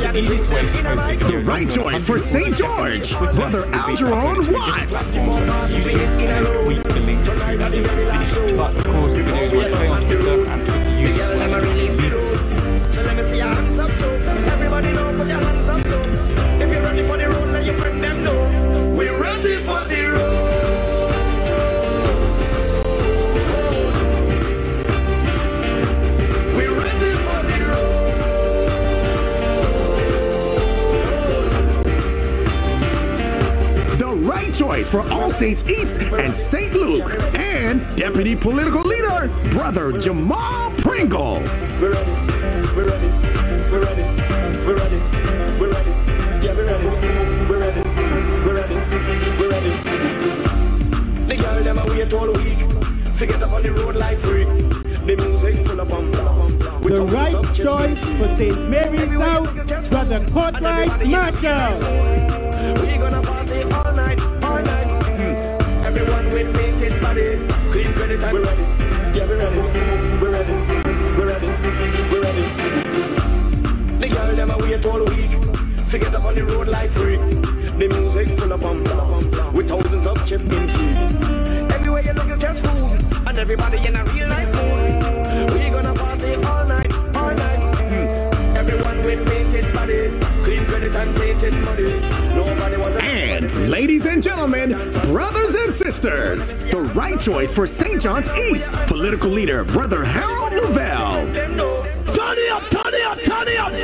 the easiest way to post a The right choice for St. George, Brother Algernon Watts. Right for All Saints East and St. Luke. And Deputy Political Leader, Brother Jamale Pringle. We're ready. We're ready. We're ready. We're ready. We're ready. Yeah, we're ready. We're ready. We're ready. We're ready. The girl them a wait all week. Forget up on the road like freak. The music full of umbrellas. The right choice for St. Mary's South, Brother Courtright Marshall. We gonna party all night. Body, clean credit and we're ready. Yeah, we're ready. We're ready. We're ready. We're ready. The girl them all week. Forget on the road like freak. The music full of umbrellas with thousands of feet. Everywhere you look is just food, and everybody in a real nice mood. We gonna party all night, all night. Hmm. Everyone with painted body, clean credit and money. Nobody want to. And ladies and gentlemen, brothers the right choice for St. John's East. Political leader, Brother Harold Lovell. Turn it up, turn it up, turn it up.